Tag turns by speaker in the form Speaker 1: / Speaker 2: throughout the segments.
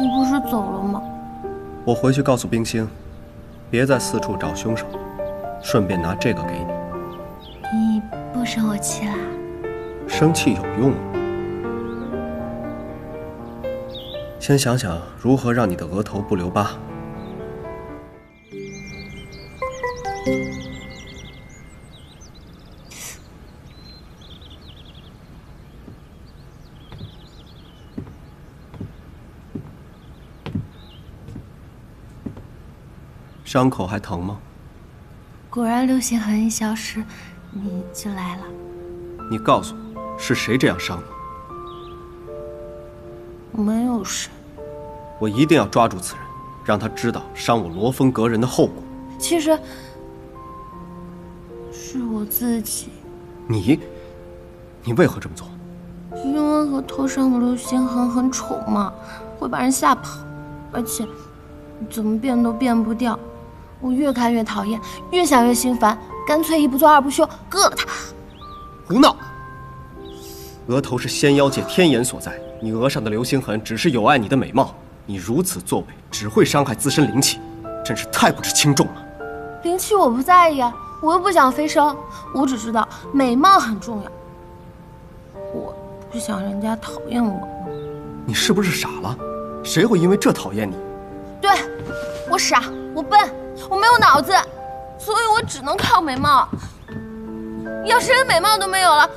Speaker 1: 你不是走了吗？
Speaker 2: 我回去告诉冰星，别再四处找凶手，顺便拿这个给你。
Speaker 1: 你不生我气啦？
Speaker 2: 生气有用吗？先想想如何让你的额头不留疤。伤口还疼吗？
Speaker 1: 果然流星痕一消失，你就来了。
Speaker 2: 你告诉我，是谁这样伤
Speaker 1: 你？没有谁。
Speaker 2: 我一定要抓住此人，让他知道伤我罗峰阁人的后果。
Speaker 1: 其实是我自己。
Speaker 2: 你，你为何这么做？
Speaker 1: 因为额头上的流星痕很丑嘛，会把人吓跑，而且怎么变都变不掉。我越看越讨厌，越想越心烦，干脆一不做二不休，割了他。
Speaker 2: 胡闹！额头是仙妖界天眼所在，你额上的流星痕只是有碍你的美貌，你如此作为只会伤害自身灵气，真是太不知轻重了。
Speaker 1: 灵气我不在意啊，我又不想飞升，我只知道美貌很重要。我不想人家讨厌我。
Speaker 2: 你是不是傻了？谁会因为这讨厌你？
Speaker 1: 对，我傻，我笨。我没有脑子，所以我只能靠美貌。要是连美貌都没有了，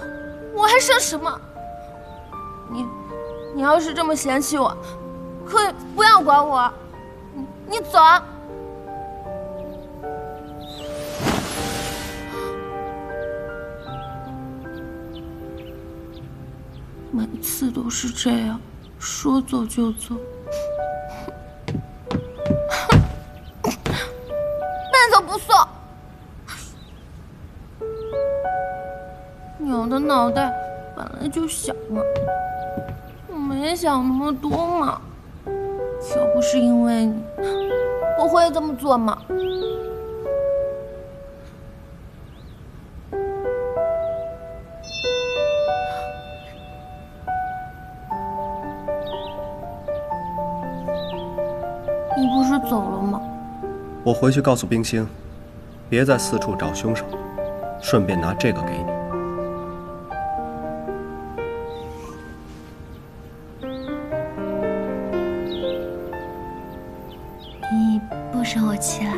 Speaker 1: 我还剩什么？你，你要是这么嫌弃我，可以不要管我。你，你走。每次都是这样，说走就走。鸟的脑袋本来就小嘛，我没想那么多嘛。要不是因为你，我会这么做吗？你不是走了吗？
Speaker 2: 我回去告诉冰星，别再四处找凶手，顺便拿这个给你。
Speaker 1: 生我气啦？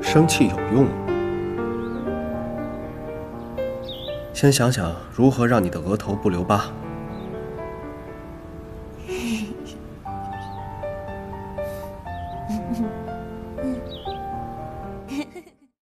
Speaker 2: 生气有用吗？先想想如何让你的额头不留疤。